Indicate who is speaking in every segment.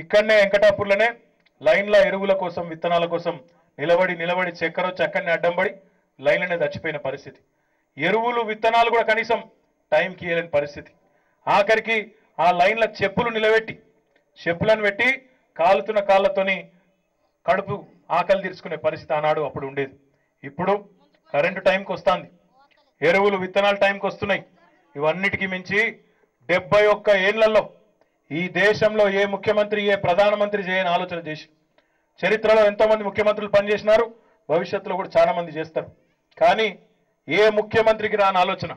Speaker 1: ఇక్కడనే వెంకటాపూర్లోనే లైన్ల ఎరువుల కోసం విత్తనాల కోసం నిలబడి నిలబడి చక్కెర వచ్చి అక్కడనే అడ్డంబడి లైన్లనే చచ్చిపోయిన పరిస్థితి. ఎరువులు విత్తనాలు కూడా కనీసం టైంకి ఇవ్వలేని పరిస్థితి. ఆఖరికి ఆ లైన్ల చెప్పులు నిలబెట్టి చెప్పులను పెట్టి కాలుతున్న కాళ్ళతోని కడుపు ఆకలి తీర్చుకునే పరిస్థితి ఆనాడు అప్పుడు ఉండేది. ఇప్పుడు కరెంటు టైంకి వస్తుంది. ఎరువులు విత్తనాలు టైంకి వస్తున్నాయి. ఇవన్నిటికీ మించి డెబ్బై ఒక్క ఏళ్ళలో ఈ దేశంలో ఏ ముఖ్యమంత్రి ఏ ప్రధానమంత్రి చేయని ఆలోచన చేసి చరిత్రలో ఎంతో మంది ముఖ్యమంత్రులు పనిచేసినారు భవిష్యత్తులో కూడా చాలా మంది చేస్తారు. కానీ ఏ ముఖ్యమంత్రికి రాని ఆలోచన?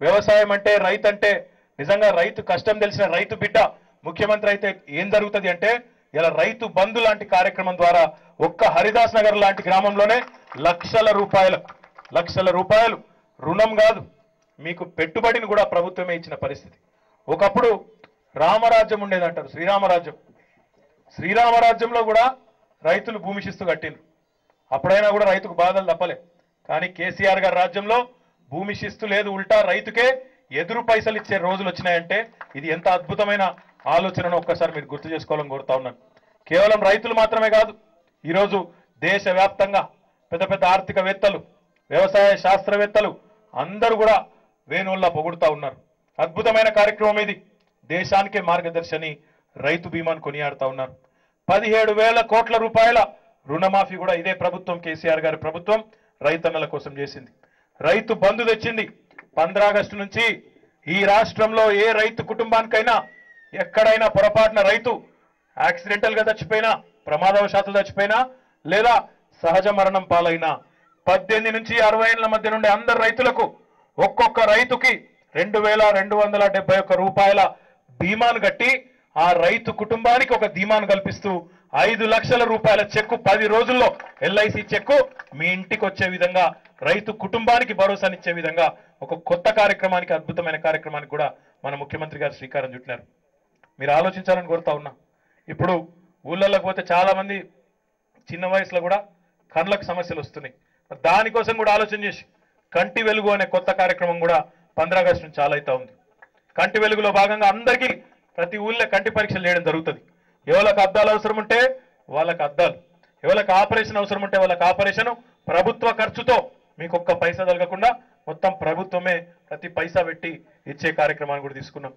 Speaker 1: వ్యవసాయం అంటే రైతు అంటే నిజంగా రైతు కష్టం తెలిసిన రైతు బిడ్డ ముఖ్యమంత్రి అయితే ఏం జరుగుతుంది అంటే ఇలా రైతు బంధు లాంటి కార్యక్రమం ద్వారా ఒక్క హరిదాస్ నగర్ లాంటి గ్రామంలోనే లక్షల రూపాయలు లక్షల రూపాయలు రుణం కాదు మీకు పెట్టుబడిని కూడా ప్రభుత్వమే ఇచ్చిన పరిస్థితి. ఒకప్పుడు రామరాజ్యం ఉండేదంటారు శ్రీరామరాజ్యం. శ్రీరామరాజ్యంలో కూడా రైతులు భూమి శిస్తు కట్టిండ్రు. అప్పుడైనా కూడా రైతుకు బాధలు తప్పలే. కానీ కేసీఆర్ గారి రాజ్యంలో భూమి శిస్తు లేదు ఉల్టా రైతుకే ఎదురు పైసలు ఇచ్చే రోజులు వచ్చినాయంటే ఇది ఎంత అద్భుతమైన ఆలోచనను ఒక్కసారి మీరు గుర్తు చేసుకోవాలని కోరుతా ఉన్నాను. కేవలం రైతులు మాత్రమే కాదు ఈరోజు దేశవ్యాప్తంగా పెద్ద పెద్ద ఆర్థికవేత్తలు వ్యవసాయ శాస్త్రవేత్తలు అందరూ కూడా వేణుల్లా పొగుడుతా ఉన్నారు. అద్భుతమైన కార్యక్రమం ఇది. దేశానికే మార్గదర్శని రైతు బీమాను కొనియాడుతా ఉన్నారు. పదిహేడు వేల కోట్ల రూపాయల రుణమాఫీ కూడా ఇదే ప్రభుత్వం కేసీఆర్ గారి ప్రభుత్వం రైతన్నల కోసం చేసింది. రైతు బంధు తెచ్చింది ఆగస్టు నుంచి ఈ రాష్ట్రంలో ఏ రైతు కుటుంబానికైనా ఎక్కడైనా పొరపాటున రైతు యాక్సిడెంటల్గా చచ్చిపోయినా ప్రమాదవశాత్తు చచ్చిపోయినా లేదా సహజ మరణం పాలైనా పద్దెనిమిది నుంచి అరవై ఏళ్ళ మధ్య నుండి అందరు రైతులకు ఒక్కొక్క రైతుకి రెండు వేల రెండు వందల డెబ్బై ఒక్క రూపాయల ధీమాను కట్టి ఆ రైతు కుటుంబానికి ఒక ధీమాను కల్పిస్తూ ఐదు లక్షల రూపాయల చెక్కు పది రోజుల్లో ఎల్ఐసి చెక్కు మీ ఇంటికి వచ్చే విధంగా రైతు కుటుంబానికి భరోసానిచ్చే విధంగా ఒక కొత్త కార్యక్రమానికి అద్భుతమైన కార్యక్రమానికి కూడా మన ముఖ్యమంత్రి గారు శ్రీకారం చుట్టినారు. మీరు ఆలోచించాలని కోరుతా ఉన్నా. ఇప్పుడు ఊళ్ళలోకి పోతే చాలామంది చిన్న వయసులో కూడా కళ్ళకు సమస్యలు వస్తున్నాయి. దానికోసం కూడా ఆలోచన చేసి కంటి వెలుగు అనే కొత్త కార్యక్రమం కూడా పంద్రాగస్టు నుంచి చాలా అవుతా ఉంది. కంటి వెలుగులో భాగంగా అందరికీ ప్రతి ఊళ్ళో కంటి పరీక్షలు చేయడం జరుగుతుంది. ఎవరికి అద్దాలు అవసరం ఉంటే వాళ్ళకి అద్దాలు. ఎవరికి ఆపరేషన్ అవసరం ఉంటే వాళ్ళకి ఆపరేషన్. ప్రభుత్వ ఖర్చుతో మీకు ఒక్క పైసా తగలకుండా మొత్తం ప్రభుత్వమే ప్రతి పైసా పెట్టి ఇచ్చే కార్యక్రమాన్ని కూడా తీసుకున్నాం.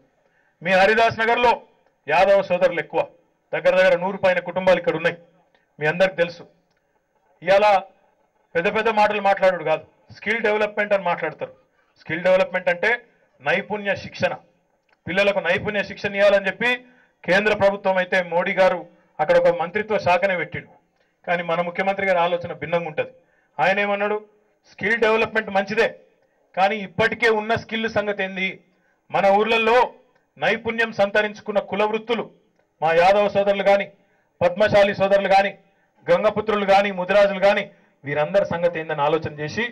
Speaker 1: మీ హరిదాస్ నగర్లో యాదవ సోదరులు ఎక్కువ. దగ్గర దగ్గర నూరు పైన కుటుంబాలు ఇక్కడ ఉన్నాయి. మీ అందరికి తెలుసు. ఇలా పెద్ద పెద్ద మాటలు మాట్లాడు కాదు. స్కిల్ డెవలప్మెంట్ అని మాట్లాడతారు. స్కిల్ డెవలప్మెంట్ అంటే నైపుణ్య శిక్షణ. పిల్లలకు నైపుణ్య శిక్షణ ఇవ్వాలని చెప్పి కేంద్ర ప్రభుత్వం అయితే మోడీ గారు అక్కడ ఒక మంత్రిత్వ శాఖనే పెట్టిండు. కానీ మన ముఖ్యమంత్రి గారి ఆలోచన భిన్నంగా ఉంటుంది. ఆయన ఏమన్నాడు? స్కిల్ డెవలప్మెంట్ మంచిదే కానీ ఇప్పటికే ఉన్న స్కిల్ సంగతి ఏంది? మన ఊర్లలో నైపుణ్యం సంతరించుకున్న కుల వృత్తులు మా యాదవ సోదరులు కానీ పద్మశాలి సోదరులు కానీ గంగపుత్రులు కానీ ముదిరాజులు కానీ వీరందరి సంగతి ఏందని ఆలోచన చేసి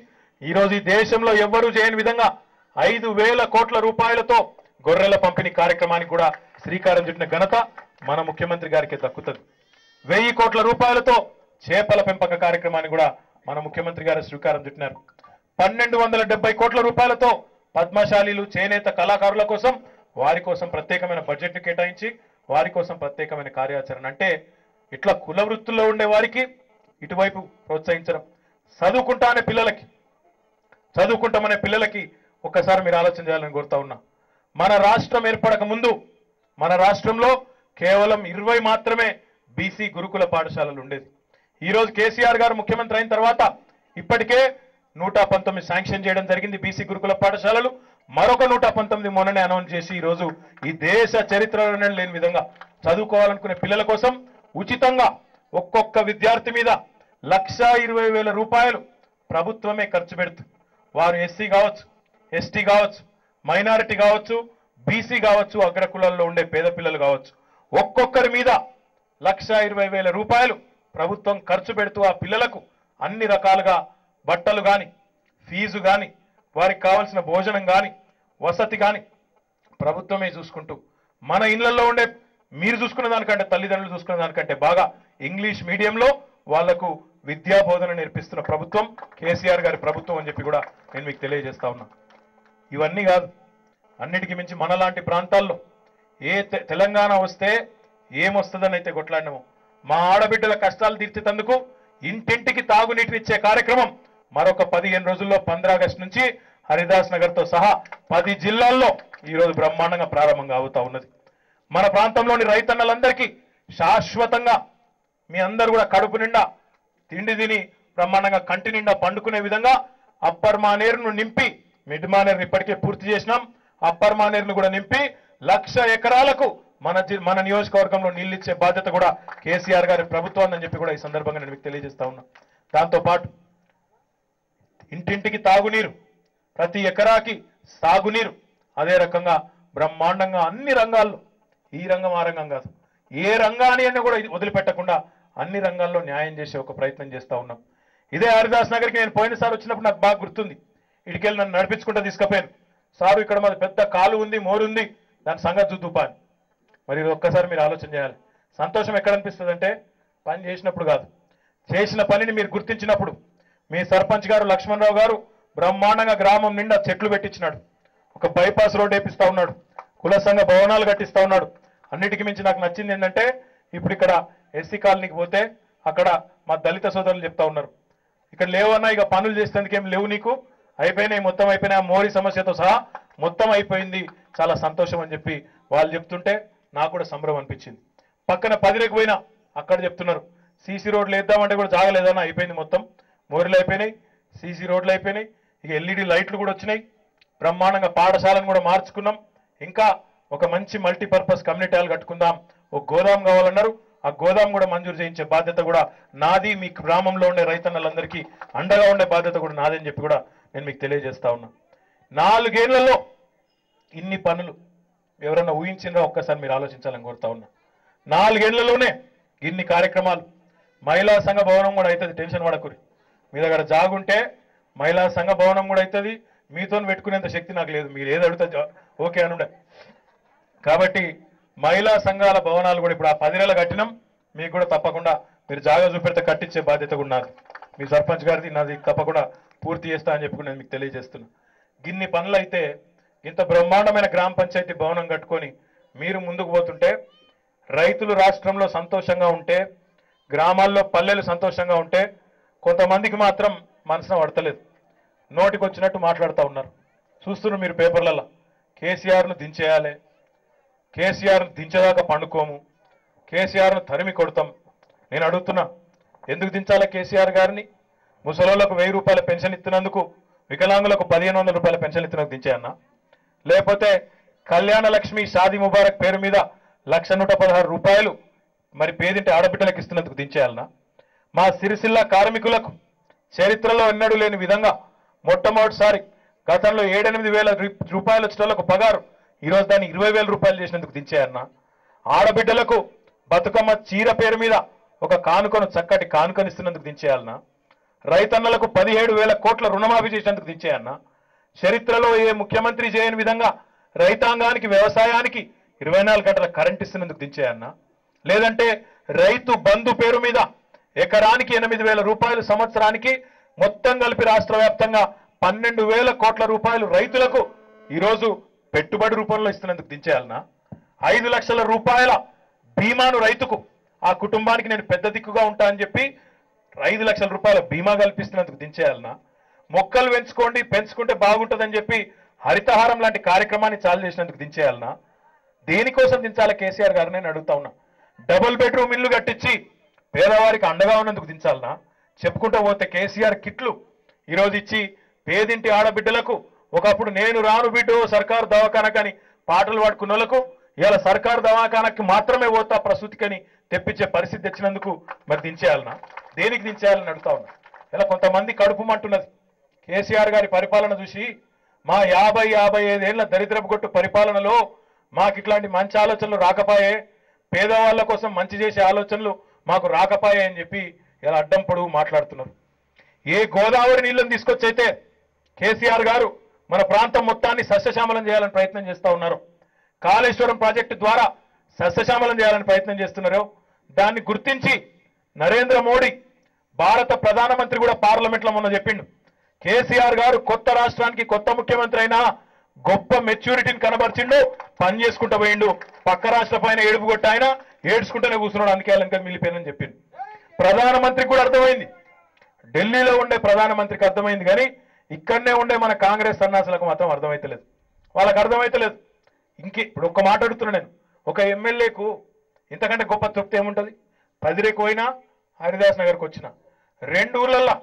Speaker 1: ఈరోజు ఈ దేశంలో ఎవ్వరూ చేయని విధంగా ఐదు వేల కోట్ల రూపాయలతో గొర్రెల పంపిణీ కార్యక్రమానికి కూడా శ్రీకారం చుట్టిన ఘనత మన ముఖ్యమంత్రి గారికి దక్కుతుంది. వెయ్యి కోట్ల రూపాయలతో చేపల పెంపక కార్యక్రమాన్ని కూడా మన ముఖ్యమంత్రి గారు శ్రీకారం చుట్టినారు. పన్నెండు వందల డెబ్బై కోట్ల రూపాయలతో పద్మశాలీలు చేనేత కళాకారుల కోసం వారి కోసం ప్రత్యేకమైన బడ్జెట్ను కేటాయించి వారి కోసం ప్రత్యేకమైన కార్యాచరణ. అంటే ఇట్లా కుల వృత్తుల్లో ఉండే వారికి ఇటువైపు ప్రోత్సహించడం. చదువుకుంటా అనే పిల్లలకి. చదువుకుంటామనే పిల్లలకి ఒక్కసారి మీరు ఆలోచన చేయాలని కోరుతా ఉన్నా. మన రాష్ట్రం ఏర్పడక ముందు మన రాష్ట్రంలో కేవలం ఇరవై మాత్రమే బీసీ గురుకుల పాఠశాలలు ఉండేది ఈరోజు కేసీఆర్ గారు ముఖ్యమంత్రి అయిన తర్వాత ఇప్పటికే నూట పంతొమ్మిది శాంక్షన్ చేయడం జరిగింది బీసీ గురుకుల పాఠశాలలు. మరొక నూట పంతొమ్మిది మొన్ననే అనౌన్స్ చేసి ఈరోజు ఈ దేశ చరిత్రలోనే లేని విధంగా చదువుకోవాలనుకునే పిల్లల కోసం ఉచితంగా ఒక్కొక్క విద్యార్థి మీద లక్ష ఇరవై వేల రూపాయలు ప్రభుత్వమే ఖర్చు పెడుతుంది. వారు ఎస్సీ కావచ్చు ఎస్టీ కావచ్చు మైనారిటీ కావచ్చు బీసీ కావచ్చు అగ్రకులాల్లో ఉండే పేద పిల్లలు కావచ్చు ఒక్కొక్కరి మీద లక్ష ఇరవై వేల రూపాయలు ప్రభుత్వం ఖర్చు పెడుతూ ఆ పిల్లలకు అన్ని రకాలుగా బట్టలు కానీ ఫీజు కానీ వారికి కావాల్సిన భోజనం కానీ వసతి కానీ ప్రభుత్వమే చూసుకుంటూ మన ఇళ్ళలో ఉండే మీరు చూసుకున్న దానికంటే తల్లిదండ్రులు చూసుకున్న దానికంటే బాగా ఇంగ్లీష్ మీడియంలో వాళ్ళకు విద్యా బోధన నేర్పిస్తున్న ప్రభుత్వం కేసీఆర్ గారి ప్రభుత్వం అని చెప్పి కూడా నేను మీకు తెలియజేస్తా ఉన్నా. ఇవన్నీ కాదు. అన్నిటికీ మించి మనలాంటి ప్రాంతాల్లో ఏ తె- తెలంగాణ వస్తే ఏమొస్తుందని అయితే కొట్లాడినాము. మా ఆడబిడ్డల కష్టాలు తీర్చేటందుకు ఇంటింటికి తాగునీటినిచ్చే కార్యక్రమం మరొక పదిహేను రోజుల్లో పంద్రా ఆగస్టు నుంచి హరిదాస్ నగర్తో సహా పది జిల్లాల్లో ఈరోజు బ్రహ్మాండంగా ప్రారంభంగా అవుతా ఉన్నది. మన ప్రాంతంలోని రైతన్నలందరికీ శాశ్వతంగా మీ అందరు కూడా కడుపు నిండా తిండి తిని బ్రహ్మాండంగా కంటి నిండా పండుకునే విధంగా అప్పర్ మానేరును నింపి మిడ్ మానేరును ఇప్పటికే పూర్తి చేసినాం. అప్పర్ మానేరును కూడా నింపి లక్ష ఎకరాలకు మన మన నియోజకవర్గంలో నీళ్ళు ఇచ్చే బాధ్యత కూడా కేసీఆర్ గారి ప్రభుత్వం అని చెప్పి కూడా ఈ సందర్భంగా నేను మీకు తెలియజేస్తా ఉన్నా. దాంతో పాటు ఇంటింటికి తాగునీరు ప్రతి ఎకరాకి సాగునీరు అదే రకంగా బ్రహ్మాండంగా అన్ని రంగాల్లో ఈ రంగం ఆ రంగం కాదు ఏ రంగాన్ని అని కూడా వదిలిపెట్టకుండా అన్ని రంగాల్లో న్యాయం చేసే ఒక ప్రయత్నం చేస్తూ ఉన్నాం. ఇదే హరిదాస్ నగర్కి నేను పోయినసారి వచ్చినప్పుడు నాకు బాగా గుర్తుంది. ఇటుకెళ్ళి నన్ను నడిపించుకుంటూ తీసుకుపోయాను. సారు ఇక్కడ మాది పెద్ద కాలు ఉంది మోరుంది. దాని సంగతి చూద్దుపా అని మరి ఇది ఒక్కసారి మీరు ఆలోచన చేయాలి. సంతోషం ఎక్కడ అనిపిస్తుంది అంటే పని చేసినప్పుడు కాదు. చేసిన పనిని మీరు గుర్తించినప్పుడు. మీ సర్పంచ్ గారు లక్ష్మణరావు గారు బ్రహ్మాండంగా గ్రామం నిండా చెట్లు పెట్టించినాడు. ఒక బైపాస్ రోడ్ వేపిస్తా ఉన్నాడు. కుల సంఘ భవనాలు కట్టిస్తా ఉన్నాడు. అన్నిటికీ మించి నాకు నచ్చింది ఏంటంటే ఇప్పుడు ఇక్కడ ఎస్సీ కాలనీకి పోతే అక్కడ మా దళిత సోదరులు చెప్తా ఉన్నారు. ఇక్కడ లేవన్నా ఇక పనులు చేసేందుకు లేవు నీకు. అయిపోయినాయి మొత్తం అయిపోయినాయి. ఆ మోరీ సమస్యతో సహా మొత్తం అయిపోయింది. చాలా సంతోషం అని చెప్పి వాళ్ళు చెప్తుంటే నాకు కూడా సంబరం అనిపించింది. పక్కన పదిలకు పోయినా అక్కడ చెప్తున్నారు సీసీ రోడ్లు వేద్దామంటే కూడా జాగలేదన్న అయిపోయింది మొత్తం. మోరీలు అయిపోయినాయి సీసీ రోడ్లు అయిపోయినాయి. ఇక ఎల్ఈడి లైట్లు కూడా వచ్చినాయి. బ్రహ్మాండంగా పాఠశాలను కూడా మార్చుకున్నాం. ఇంకా ఒక మంచి మల్టీపర్పస్ కమ్యూనిటీ హాల్ కట్టుకుందాం. ఒక గోదాం కావాలన్నారు. ఆ గోదాం కూడా మంజూరు చేయించే బాధ్యత కూడా నాది. మీ గ్రామంలో ఉండే రైతన్నలందరికీ అండగా ఉండే బాధ్యత కూడా నాదని చెప్పి కూడా నేను మీకు తెలియజేస్తా ఉన్నా. నాలుగేళ్ళలో ఇన్ని పనులు ఎవరన్నా ఊహించినా ఒక్కసారి మీరు ఆలోచించాలని కోరుతా ఉన్నా. నాలుగేళ్ళలోనే ఇన్ని కార్యక్రమాలు. మహిళా సంఘ భవనం కూడా అవుతుంది టెన్షన్ పడకూరి మీ దగ్గర జాగుంటే మహిళా సంఘ భవనం కూడా అవుతుంది మీతో పెట్టుకునేంత శక్తి నాకు లేదు. మీరు ఏది అడుగుతా జా- ఓకే అనుండే కాబట్టి మహిళా సంఘాల భవనాలు కూడా ఇప్పుడు ఆ పది నెలలు కట్టినాం. మీకు కూడా తప్పకుండా మీరు జాగా చూపెడితే కట్టించే బాధ్యత కూడా నాకు మీ సర్పంచ్ గారిది నాది తప్పకుండా పూర్తి చేస్తా అని చెప్పి నేను మీకు తెలియజేస్తున్నా. గిన్ని పనులు అయితే ఇంత బ్రహ్మాండమైన గ్రామ పంచాయతీ భవనం కట్టుకొని మీరు ముందుకు పోతుంటే రైతులు రాష్ట్రంలో సంతోషంగా ఉంటే గ్రామాల్లో పల్లెలు సంతోషంగా ఉంటే కొంతమందికి మాత్రం మనసున పడతలేదు. నోటికి వచ్చినట్టు మాట్లాడుతూ ఉన్నారు. చూస్తున్నారు మీరు పేపర్లలో కేసీఆర్ను దించేయాలి కేసీఆర్ను దించేదాకా పండుకోము కేసీఆర్ను తరిమి కొడతాం. నేను అడుగుతున్నా ఎందుకు దించాలా కేసీఆర్ గారిని? ముసలోళ్ళకు వెయ్యి రూపాయల పెన్షన్ ఇస్తున్నందుకు వికలాంగులకు పదిహేను వందల రూపాయల పెన్షన్ ఇస్తున్నందుకు దించేయన్నా లేకపోతే కళ్యాణ లక్ష్మి షాదీ ముబారక్ పేరు మీద లక్ష నూట పదహారు రూపాయలు మరి పేదింటి ఆడబిడ్డలకు ఇస్తున్నందుకు దించేయాలనా మా సిరిసిల్ల కార్మికులకు చరిత్రలో ఎన్నడూ లేని విధంగా మొట్టమొదటిసారి గతంలో ఏడెనిమిది వేల రూ- రూపాయలు వచ్చేటోళ్ళకు పగారు. ఈరోజు దాన్ని ఇరవై వేల రూపాయలు చేసినందుకు దించేయన్నా ఆడబిడ్డలకు బతుకమ్మ చీర పేరు మీద ఒక కానుకను చక్కటి కానుకనిస్తున్నందుకు దించేయాలన్నా రైతన్నలకు పదిహేడు వేల కోట్ల రుణమాఫీ చేసినందుకు దించేయన్నా చరిత్రలో ఏ ముఖ్యమంత్రి చేయని విధంగా రైతాంగానికి వ్యవసాయానికి ఇరవై నాలుగు గంటల కరెంట్ ఇస్తున్నందుకు దించేయన్నా లేదంటే రైతు బంధు పేరు మీద ఎకరానికి ఎనిమిది వేల రూపాయలు సంవత్సరానికి మొత్తం కలిపి రాష్ట్ర వ్యాప్తంగా పన్నెండు వేల కోట్ల రూపాయలు రైతులకు ఈరోజు పెట్టుబడి రూపంలో ఇస్తున్నందుకు దించేయాలన్నా ఐదు లక్షల రూపాయల బీమాను రైతుకు ఆ కుటుంబానికి నేను పెద్ద దిక్కుగా ఉంటా అని చెప్పి ఐదు లక్షల రూపాయల బీమా కల్పిస్తున్నందుకు దించేయాలన్నా మొక్కలు పెంచుకోండి పెంచుకుంటే బాగుంటుందని చెప్పి హరితహారం లాంటి కార్యక్రమాన్ని చాలు చేసినందుకు దించేయాలన్నా దేనికోసం దించాలా కేసీఆర్ గారు నేను అడుగుతా ఉన్నా. డబుల్ బెడ్రూమ్ ఇల్లు కట్టించి పేదవారికి అండగా ఉన్నందుకు దించాలనా? చెప్పుకుంటూ పోతే కేసీఆర్ కిట్లు ఈరోజు ఇచ్చి పేదింటి ఆడబిడ్డలకు ఒకప్పుడు నేను రాను బిడ్డు సర్కారు దవాఖానకని పాటలు పాడుకున్న ఇవాళ సర్కారు దవాఖానకి మాత్రమే పోతా ప్రసూతికని తెప్పించే పరిస్థితి తెచ్చినందుకు మరి దించేయాలనా? దేనికి దించేయాలని అడుగుతా ఉన్నా. ఇలా కొంతమంది కడుపుమంటున్నది కేసీఆర్ గారి పరిపాలన చూసి మా యాభై యాభై ఐదేళ్ళ దరిద్రపు కొట్టు పరిపాలనలో మాకు ఇట్లాంటి మంచి ఆలోచనలు రాకపాయే. పేదవాళ్ళ కోసం మంచి చేసే ఆలోచనలు మాకు రాకపాయే అని చెప్పి ఇలా అడ్డం పొడుగు మాట్లాడుతున్నారు. ఏ గోదావరి నీళ్ళని తీసుకొచ్చైతే కేసీఆర్ గారు మన ప్రాంతం మొత్తాన్ని సస్యశ్యామలం చేయాలని ప్రయత్నం చేస్తా ఉన్నారు. కాళేశ్వరం ప్రాజెక్టు ద్వారా సస్యశ్యామలం చేయాలని ప్రయత్నం చేస్తున్నారు. దాన్ని గుర్తించి నరేంద్ర మోడీ భారత ప్రధానమంత్రి కూడా పార్లమెంట్లో మొన్న చెప్పిండు. కేసీఆర్ గారు కొత్త రాష్ట్రానికి కొత్త ముఖ్యమంత్రి అయినా గొప్ప మెచ్యూరిటీని కనబరిచిండు పని చేసుకుంటూ పోయిండు. పక్క రాష్ట్ర పైన ఏడుపు కొట్ట ఆయన ఏడ్చుకుంటూనే కూర్చున్నాడు. అందుకే అలంకర మిగిలిపోయిందని చెప్పిండు. ప్రధానమంత్రికి కూడా అర్థమైంది. ఢిల్లీలో ఉండే ప్రధానమంత్రికి అర్థమైంది కానీ ఇక్కడనే ఉండే మన కాంగ్రెస్ సన్నాసులకు మాత్రం అర్థమైతలేదు. వాళ్ళకి అర్థమైతలేదు. ఇంకే ఇప్పుడు ఒక్క మాట్లాడుతున్నా నేను. ఒక ఎమ్మెల్యేకు ఇంతకంటే గొప్ప తృప్తి ఏముంటుంది? పదిరేకు పోయినా హరిదాస్ నగర్కి వచ్చిన. రెండు ఊర్లల్లో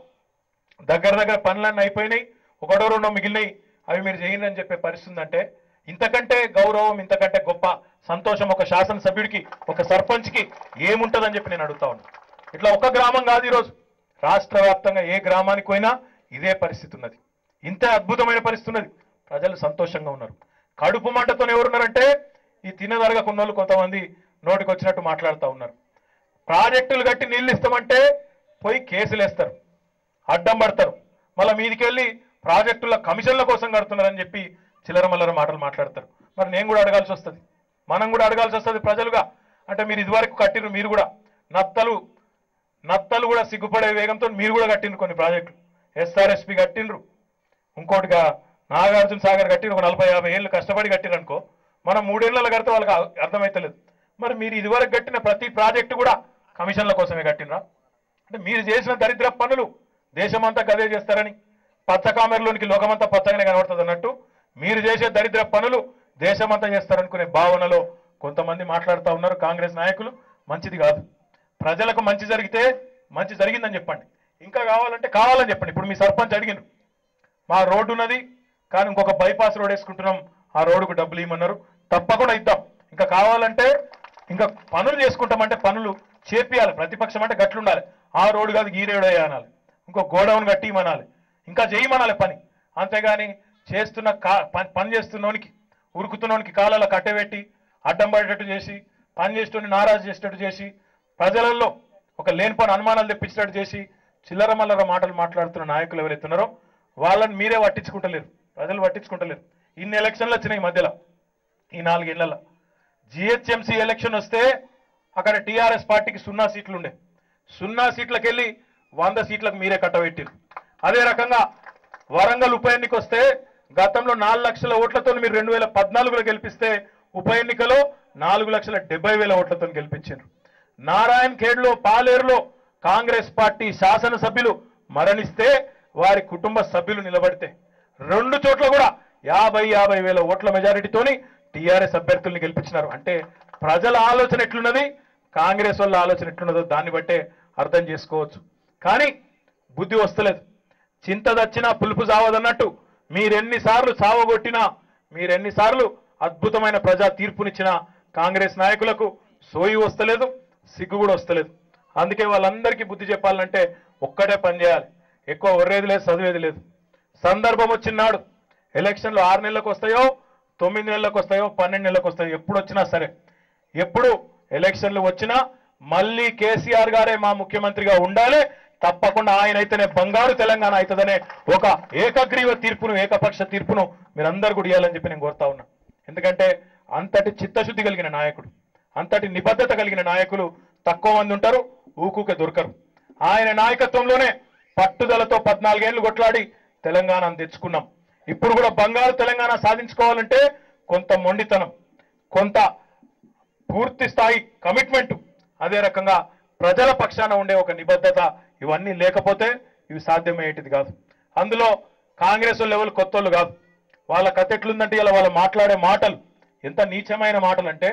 Speaker 1: దగ్గర దగ్గర పనులన్నీ అయిపోయినాయి ఒకటో రెండో మిగిలినాయి. అవి మీరు చేయండి అని చెప్పే పరిస్థితి ఉందంటే ఇంతకంటే గౌరవం ఇంతకంటే గొప్ప సంతోషం ఒక శాసనసభ్యుడికి ఒక సర్పంచ్కి ఏముంటుందని చెప్పి నేను అడుగుతా ఉన్నా. ఇట్లా ఒక గ్రామం కాదు ఈరోజు. రాష్ట్ర వ్యాప్తంగా ఏ గ్రామానికి పోయినా ఇదే పరిస్థితి ఉన్నది. ఇంత అద్భుతమైన పరిస్థితి ఉన్నది. ప్రజలు సంతోషంగా ఉన్నారు. కడుపు మంటతో ఎవరున్నారంటే ఈ తినదరగకున్న వాళ్ళు కొంతమంది నోటికి వచ్చినట్టు మాట్లాడుతూ ఉన్నారు. ప్రాజెక్టులు కట్టి నీళ్ళు ఇస్తామంటే పోయి కేసులు వేస్తారు అడ్డం పడతారు. మళ్ళీ మీదికెళ్ళి ప్రాజెక్టుల కమిషన్ల కోసం కడుతున్నారని చెప్పి చిల్లర మల్లర మాటలు మాట్లాడతారు. మరి నేను కూడా అడగాల్సి వస్తుంది. మనం కూడా అడగాల్సి వస్తుంది ప్రజలుగా. అంటే మీరు ఇదివరకు కట్టిరు మీరు కూడా. నత్తలు నత్తలు కూడా సిగ్గుపడే వేగంతో మీరు కూడా కట్టిండ్రు కొన్ని ప్రాజెక్టులు. ఎస్ఆర్ఎస్పి కట్టిండ్రు ఇంకోటిగా నాగార్జున సాగర్ కట్టిన ఒక నలభై యాభై ఏళ్ళు కష్టపడి కట్టిరు అనుకో మనం మూడేళ్ళలో కడితే వాళ్ళకి అర్థమవుతలేదు అర్థమైతలేదు. మరి మీరు ఇదివరకు కట్టిన ప్రతి ప్రాజెక్టు కూడా కమిషన్ల కోసమే కట్టినరా అంటే మీరు చేసిన దరిద్ర పనులు దేశమంతా గదే చేస్తారని పచ్చకామెరలోనికి లోకమంతా పచ్చగానే కనబడుతుంది అన్నట్టు మీరు చేసే దరిద్ర పనులు దేశమంతా చేస్తారనుకునే భావనలో కొంతమంది మాట్లాడుతూ ఉన్నారు కాంగ్రెస్ నాయకులు. మంచిది కాదు. ప్రజలకు మంచి జరిగితే మంచి జరిగిందని చెప్పండి. ఇంకా కావాలంటే కావాలని చెప్పండి. ఇప్పుడు మీ సర్పంచ్ అడిగినారు మా రోడ్డు ఉన్నది కానీ ఇంకొక బైపాస్ రోడ్ వేసుకుంటున్నాం. ఆ రోడ్డుకు డబ్బులు ఇవ్వమన్నారు. తప్పకుండా ఇద్దాం. ఇంకా కావాలంటే ఇంకా పనులు చేసుకుంటామంటే పనులు చేపియాలి. ప్రతిపక్షం అంటే గట్లుండాలి. ఆ రోడ్డు కాదు ఈ రోడ్ అనాలి. ఇంకో గోడౌన్ కట్టి ఇవ్వనాలి ఇంకా చేయమనాలి పని. అంతేగాని చేస్తున్న కా పని పని చేస్తున్నోనికి ఉరుకుతున్నోనికి కాలాల కట్టబెట్టి అడ్డం పడేటట్టు చేసి పని చేస్తున్న నారాజు చేసేటట్టు చేసి ప్రజలలో ఒక లేనిపోని అనుమానాలు తెప్పించేటట్టు చేసి చిల్లర మల్లర మాటలు మాట్లాడుతున్న నాయకులు ఎవరైతున్నారో వాళ్ళని మీరే పట్టించుకుంటలేరు. ప్రజలు పట్టించుకుంటలేరు ఇన్ని ఎలక్షన్లు వచ్చినాయి ఈ మధ్యలో ఈ నాలుగేళ్ళలో. జిహెచ్ఎంసీ ఎలక్షన్ వస్తే అక్కడ టీఆర్ఎస్ పార్టీకి సున్నా సీట్లు ఉండే సున్నా సీట్లకు వెళ్ళి వంద సీట్లకు మీరే కట్టబెట్టారు అదే రకంగా వరంగల్ ఉప ఎన్నిక వస్తే గతంలో నాలుగు లక్షల ఓట్లతో మీరు రెండు వేల పద్నాలుగులో గెలిపిస్తే ఉప ఎన్నికలో నాలుగు లక్షల డెబ్బై వేల ఓట్లతో గెలిపించారు నారాయణ్ ఖేడ్లో పాలేరులో కాంగ్రెస్ పార్టీ శాసనసభ్యులు మరణిస్తే వారి కుటుంబ సభ్యులు నిలబడితే రెండు చోట్ల కూడా యాభై యాభై వేల ఓట్ల మెజారిటీతోని టీఆర్ఎస్ అభ్యర్థుల్ని గెలిపించినారు. అంటే ప్రజల ఆలోచన ఎట్లున్నది? కాంగ్రెస్ వాళ్ళ ఆలోచన ఎట్లున్నదో దాన్ని బట్టే అర్థం చేసుకోవచ్చు. కానీ బుద్ధి వస్తలేదు. చింత దచ్చినా పులుపు సావదన్నట్టు మీరెన్నిసార్లు సావగొట్టినా మీరెన్నిసార్లు అద్భుతమైన ప్రజా తీర్పునిచ్చిన కాంగ్రెస్ నాయకులకు సోయి వస్తలేదు సిగ్గు కూడా వస్తలేదు. అందుకే వాళ్ళందరికీ బుద్ధి చెప్పాలంటే ఒక్కటే పని చేయాలి. ఎక్కువ వర్రేది లేదు చదివేది లేదు. సందర్భం వచ్చినాడు. ఎలక్షన్లు ఆరు నెలలకు వస్తాయో తొమ్మిది నెలలకు వస్తాయో పన్నెండు నెలలకు వస్తాయో ఎప్పుడు వచ్చినా సరే. ఎప్పుడు ఎలక్షన్లు వచ్చినా మళ్ళీ కేసీఆర్ గారే మా ముఖ్యమంత్రిగా ఉండాలి. తప్పకుండా ఆయన అయితేనే బంగారు తెలంగాణ అవుతుందనే ఒక ఏకగ్రీవ తీర్పును ఏకపక్ష తీర్పును మీరందరూ కూడా ఇవ్వాలని చెప్పి నేను కోరుతా ఉన్నా. ఎందుకంటే అంతటి చిత్తశుద్ధి కలిగిన నాయకుడు అంతటి నిబద్ధత కలిగిన నాయకులు తక్కువ మంది ఉంటారు ఊకూకే దొరకరు. ఆయన నాయకత్వంలోనే పట్టుదలతో పద్నాలుగేళ్ళు కొట్లాడి తెలంగాణను తెచ్చుకున్నాం. ఇప్పుడు కూడా బంగారు తెలంగాణ సాధించుకోవాలంటే కొంత మొండితనం కొంత పూర్తి స్థాయి కమిట్మెంట్ అదే రకంగా ప్రజల పక్షాన ఉండే ఒక నిబద్ధత ఇవన్నీ లేకపోతే ఇవి సాధ్యమయ్యేటిది కాదు. అందులో కాంగ్రెస్ లెవెల్ కొత్త వాళ్ళు కాదు. వాళ్ళ కథ ఎట్లుందంటే ఇలా వాళ్ళు మాట్లాడే మాటలు ఎంత నీచమైన మాటలు అంటే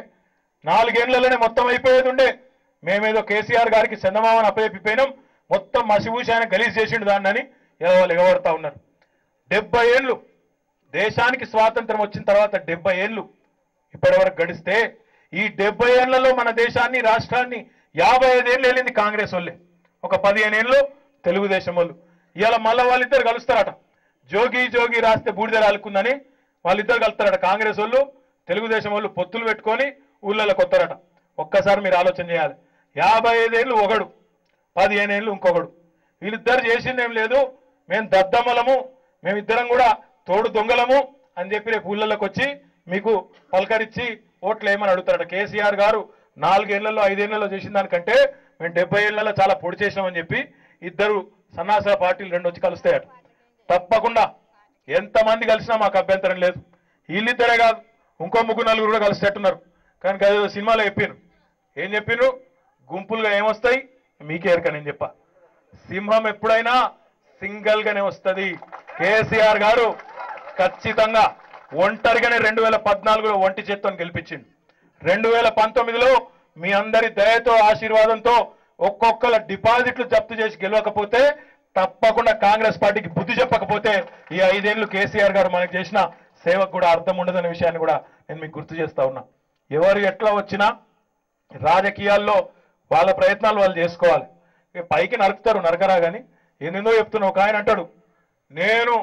Speaker 1: నాలుగేళ్ళలోనే మొత్తం అయిపోయేది ఉండే. మేమేదో కేసీఆర్ గారికి చందమామని అప్పచెప్పిపోయినాం మొత్తం మసిబూసి ఆయన గలీజ్ చేసిండు దాన్ని ఏదో ఎగబడతా ఉన్నారు. డెబ్బై ఏళ్ళు దేశానికి స్వాతంత్రం వచ్చిన తర్వాత డెబ్బై ఏళ్ళు ఇప్పటివరకు గడిస్తే ఈ డెబ్బై ఏళ్ళలో మన దేశాన్ని రాష్ట్రాన్ని యాభై ఐదేళ్ళు వెళ్ళింది కాంగ్రెస్ వాళ్ళే. ఒక పదిహేను ఏళ్ళు తెలుగుదేశం వాళ్ళు. ఇవాళ మళ్ళీ వాళ్ళిద్దరు కలుస్తారట. జోగి జోగి రాస్తే బూడిద రాలుకుందని వాళ్ళిద్దరు కలుస్తారట. కాంగ్రెస్ వాళ్ళు తెలుగుదేశం వాళ్ళు పొత్తులు పెట్టుకొని ఊళ్ళలో కొత్తారట. ఒక్కసారి మీరు ఆలోచన చేయాలి. యాభై ఐదేళ్ళు ఒకడు పదిహేను ఏళ్ళు ఇంకొకడు. వీళ్ళిద్దరు చేసిందేం లేదు. మేము దద్దమ్మలము మేమిద్దరం కూడా తోడు దొంగలము అని చెప్పి రేపు ఊళ్ళలోకి వచ్చి మీకు పలకరించి ఓట్లు ఏమని అడుగుతారట. కేసీఆర్ గారు నాలుగేళ్ళలో ఐదేళ్ళలో చేసిన దానికంటే మేము డెబ్బై ఏళ్ళలో చాలా పొడి చేసినామని చెప్పి ఇద్దరు సన్నాస పార్టీలు రెండు వచ్చి కలుస్తాయట. తప్పకుండా. ఎంతమంది కలిసినా మాకు అభ్యంతరం లేదు. వీళ్ళిద్దరే కాదు ఇంకో ముగ్గురు నలుగురు కూడా కలిసేట్టున్నారు. కానీ అదే సినిమాలో చెప్పారు ఏం చెప్పిండ్రు గుంపులుగా ఏమొస్తాయి? మీకే ఎరక నేను చెప్పా. సింహం ఎప్పుడైనా సింగిల్ గానే వస్తుంది. కేసీఆర్ గారు ఖచ్చితంగా ఒంటరిగానే రెండు వేల పద్నాలుగులో ఒంటి చేత్తో గెలిపించింది రెండు వేల పంతొమ్మిదిలో మీ అందరి దయతో ఆశీర్వాదంతో ఒక్కొక్కల డిపాజిట్లు జప్తు చేసి గెలవకపోతే తప్పకుండా కాంగ్రెస్ పార్టీకి బుద్ధి చెప్పకపోతే ఈ ఐదేళ్ళు కేసీఆర్ గారు మనకు చేసిన సేవకు కూడా అర్థం ఉండదనే విషయాన్ని కూడా నేను మీకు గుర్తు చేస్తా ఉన్నా. ఎవరు ఎట్లా వచ్చినా రాజకీయాల్లో వాళ్ళ ప్రయత్నాలు వాళ్ళు చేసుకోవాలి. పైకి నరుకుతారు నరకరా కానీ ఏందో చెప్తున్నా ఒక ఆయన అంటాడు నేను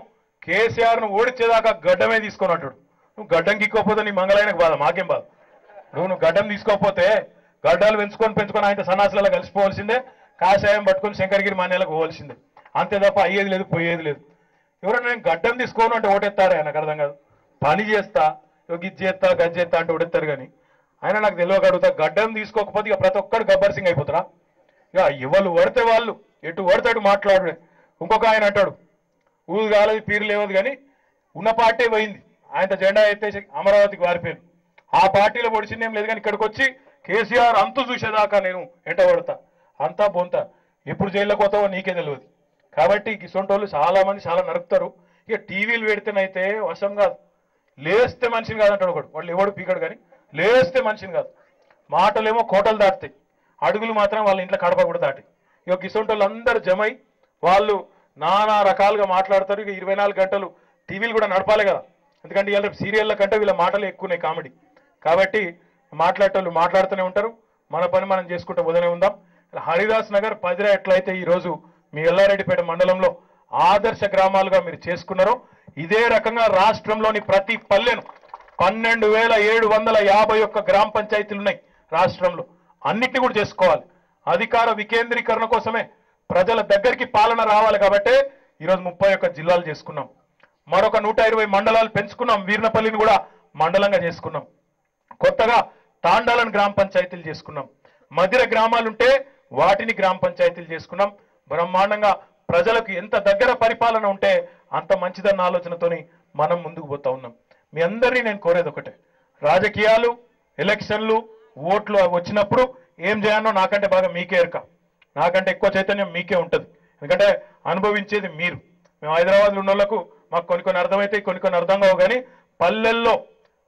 Speaker 1: కేసీఆర్ను ఓడించేదాకా గడ్డమే తీసుకొని అంటాడు. నువ్వు గడ్డం గిక్కోకపోతే నీ మంగళాయనకు బాధ మాకేం బాధ? నువ్వు నువ్వు గడ్డం తీసుకోకపోతే గడ్డాలు పెంచుకొని పెంచుకొని ఆయన సన్నాసులలో కలిసిపోవాల్సిందే కాషాయం పట్టుకొని శంకరగిరి మాన్యాలకు పోవాల్సిందే. అంతే తప్ప అయ్యేది లేదు పోయేది లేదు. ఎవరైనా నేను గడ్డం తీసుకోను అంటే ఓటెత్తారే? నాకు అర్థం కాదు. పని చేస్తా ఇగో ఇది చేస్తా గజ్ చేస్తా అంటే ఓటెత్తారు కానీ ఆయన నాకు తెలియక అడుగుతా గడ్డం తీసుకోకపోతే ఇక ప్రతి ఒక్కడు గబ్బర్ సింగ్ అయిపోతారా? ఇక ఎవరు పడితే వాళ్ళు ఎటు పడతాడు మాట్లాడు ఇంకొక ఆయన అంటాడు ఊరు కాలేదు పీరు లేవదు కానీ ఉన్న పార్టీ పోయింది. ఆయన జెండా ఎత్తేసి అమరావతికి వారిపోయింది ఆ పార్టీలో పొడిచిందేం లేదు కానీ ఇక్కడికి వచ్చి కేసీఆర్ అంతు చూసేదాకా నేను ఎంట పడతా అంతా పొంతా ఎప్పుడు జైల్లోకి పోతావో నీకే తెలియదు కాబట్టి గిసొంటోళ్ళు చాలా మంది చాలా నరుకుతారు. ఇక టీవీలు పెడితేనైతే వశం కాదు. లేస్తే మనిషిని కాదంటాడు ఒకడు. వాళ్ళు ఎవడు పీకడు కానీ లేస్తే మనిషిని కాదు. మాటలేమో కోటలు దాటుతాయి. అడుగులు మాత్రం వాళ్ళ ఇంట్లో కడప కూడా దాటి ఇక గిసొంటోళ్ళు అందరు జమై వాళ్ళు నానా రకాలుగా మాట్లాడతారు. ఇక ఇరవై నాలుగు గంటలు టీవీలు కూడా నడపాలి కదా. ఎందుకంటే ఇవాళ సీరియళ్ళ కంటే వీళ్ళ మాటలు ఎక్కువనే కామెడీ. కాబట్టి మాట్లాడేటోళ్ళు మాట్లాడుతూనే ఉంటారు. మన పని మనం చేసుకుంటూ వదిలే ఉందాం. హరిదాస్ నగర్ పదిరా ఎట్లయితే ఈరోజు మీ ఎల్లారెడ్డిపేట మండలంలో ఆదర్శ గ్రామాలుగా మీరు చేసుకున్నారో ఇదే రకంగా రాష్ట్రంలోని ప్రతి పల్లెను పన్నెండు వేల ఏడు వందల యాభై ఒక్క గ్రామ పంచాయతీలు ఉన్నాయి రాష్ట్రంలో. అన్నిటిని కూడా చేసుకోవాలి. అధికార వికేంద్రీకరణ కోసమే ప్రజల దగ్గరికి పాలన రావాలి కాబట్టి ఈరోజు ముప్పై ఒక్క జిల్లాలు చేసుకున్నాం. మరొక నూట ఇరవై మండలాలు పెంచుకున్నాం. వీర్నపల్లిని కూడా మండలంగా చేసుకున్నాం. కొత్తగా తాండాలను గ్రామ పంచాయతీలు చేసుకున్నాం. మధిర గ్రామాలుంటే వాటిని గ్రామ పంచాయతీలు చేసుకున్నాం. బ్రహ్మాండంగా ప్రజలకు ఎంత దగ్గర పరిపాలన ఉంటే అంత మంచిదన్న ఆలోచనతోని మనం ముందుకు పోతా ఉన్నాం. మీ అందరినీ నేను కోరేది ఒకటే. రాజకీయాలు ఎలక్షన్లు ఓట్లు అవి వచ్చినప్పుడు ఏం చేయాలో నాకంటే బాగా మీకే ఎరక. నాకంటే ఎక్కువ చైతన్యం మీకే ఉంటుంది. ఎందుకంటే అనుభవించేది మీరు. మేము హైదరాబాద్లో ఉన్న వాళ్ళకు మాకు కొన్ని కొన్ని అర్థమైతే కొన్ని కొన్ని అర్థం కావు కానీ పల్లెల్లో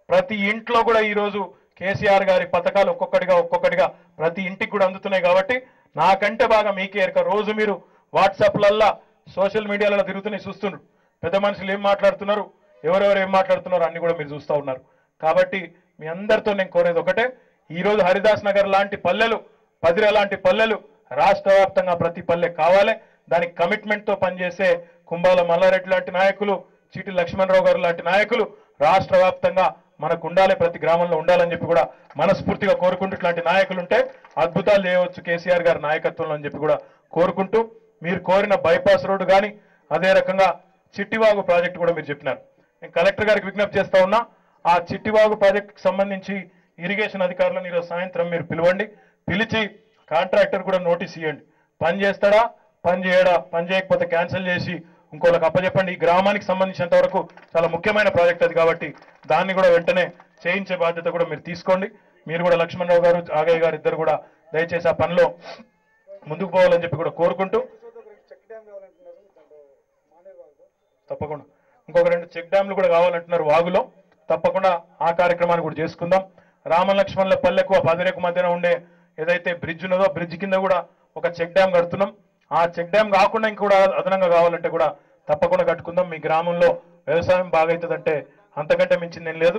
Speaker 1: ప్రతి ఇంట్లో కూడా ఈరోజు కేసీఆర్ గారి పథకాలు ఒక్కొక్కటిగా ఒక్కొక్కటిగా ప్రతి ఇంటికి కూడా అందుతున్నాయి కాబట్టి నాకంటే బాగా మీకే ఎరక. రోజు మీరు వాట్సాప్లల్లా సోషల్ మీడియాలలో తిరుగుతున్నాయి చూస్తున్నారు పెద్ద మనుషులు ఏం మాట్లాడుతున్నారు? ఎవరెవరు ఏం మాట్లాడుతున్నారు అన్ని కూడా మీరు చూస్తూ ఉన్నారు. కాబట్టి మీ అందరితో నేను కోరేది ఒకటే ఈరోజు హరిదాస్ నగర్ లాంటి పల్లెలు పదిర లాంటి పల్లెలు రాష్ట్ర వ్యాప్తంగా ప్రతి పల్లె కావాలి. దానికి కమిట్మెంట్తో పనిచేసే కుంభాల మల్లారెడ్డి లాంటి నాయకులు చీటి లక్ష్మణరావు గారు లాంటి నాయకులు రాష్ట్ర వ్యాప్తంగా మనకు ఉండాలి ప్రతి గ్రామంలో ఉండాలని చెప్పి కూడా మనస్ఫూర్తిగా కోరుకుంటూ ఇట్లాంటి నాయకులు ఉంటే అద్భుతాలు చేయవచ్చు కేసీఆర్ గారి నాయకత్వంలో అని చెప్పి కూడా కోరుకుంటూ మీరు కోరిన బైపాస్ రోడ్డు కానీ అదే రకంగా చిట్టివాగు ప్రాజెక్టు కూడా మీరు చెప్పినారు. నేను కలెక్టర్ గారికి విజ్ఞప్తి చేస్తా ఉన్నా ఆ చిట్టివాగు ప్రాజెక్టుకు సంబంధించి ఇరిగేషన్ అధికారులను ఈరోజు సాయంత్రం మీరు పిలవండి. పిలిచి కాంట్రాక్టర్ కూడా నోటీస్ ఇవ్వండి పని చేస్తాడా? పని చేయడా? పని చేయకపోతే క్యాన్సిల్ చేసి ఇంకోళ్ళకి అప్పచెప్పండి ఈ గ్రామానికి సంబంధించినంత వరకు చాలా ముఖ్యమైన ప్రాజెక్ట్ అది కాబట్టి దాన్ని కూడా వెంటనే చేయించే బాధ్యత కూడా మీరు తీసుకోండి. మీరు కూడా లక్ష్మణరావు గారు ఆగయ్య గారు ఇద్దరు కూడా దయచేసి ఆ పనిలో ముందుకు పోవాలని చెప్పి కూడా కోరుకుంటూ తప్పకుండా. ఇంకొక రెండు చెక్ డ్యామ్లు కూడా కావాలంటున్నారు వాగులో. తప్పకుండా ఆ కార్యక్రమాన్ని కూడా చేసుకుందాం. రామ లక్ష్మణుల పల్లెకు ఆ పదిరేకు మధ్యన ఉండే ఏదైతే బ్రిడ్జ్ ఉన్నదో బ్రిడ్జ్ కింద కూడా ఒక చెక్ డ్యామ్ కడుతున్నాం. ఆ చెక్ డ్యామ్ కాకుండా ఇంకూడా అదనంగా కావాలంటే కూడా తప్పకుండా కట్టుకుందాం. మీ గ్రామంలో వ్యవసాయం బాగైతుందంటే అంతకంటే మించింది ఏం లేదు.